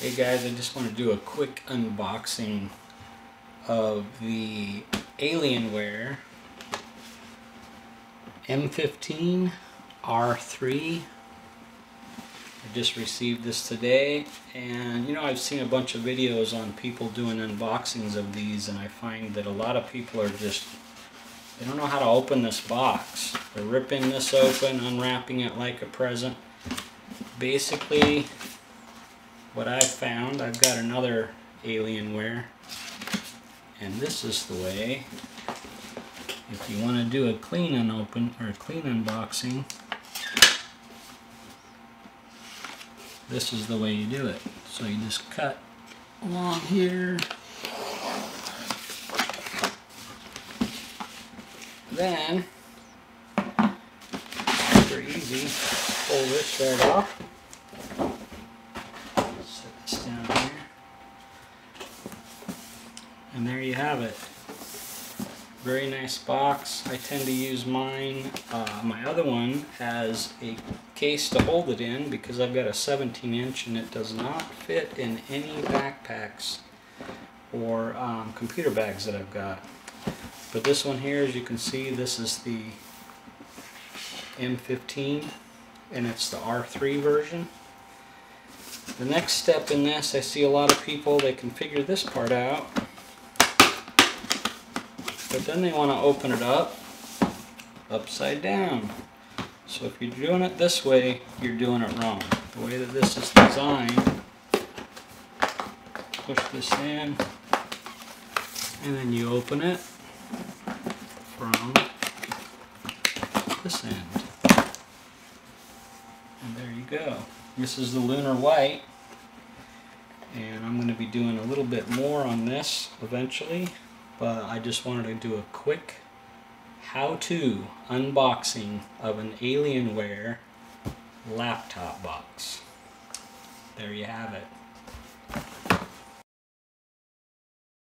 Hey guys, I just want to do a quick unboxing of the Alienware M15 R3. I just received this today and you know I've seen a bunch of videos on people doing unboxings of these and I find that a lot of people are just they don't know how to open this box. They're ripping this open, unwrapping it like a present. Basically what I found, I've got another Alienware, and this is the way, if you want to do a clean unopen, or a clean unboxing, this is the way you do it. So you just cut along here, then, super easy, pull this right off, And there you have it. Very nice box. I tend to use mine. Uh, my other one has a case to hold it in because I've got a 17 inch and it does not fit in any backpacks or um, computer bags that I've got. But this one here, as you can see, this is the M15 and it's the R3 version. The next step in this, I see a lot of people, they can figure this part out but then they want to open it up upside down. So if you're doing it this way, you're doing it wrong. The way that this is designed, push this in, and then you open it from this end. And there you go. This is the Lunar White. And I'm going to be doing a little bit more on this eventually but I just wanted to do a quick how-to unboxing of an Alienware laptop box. There you have it.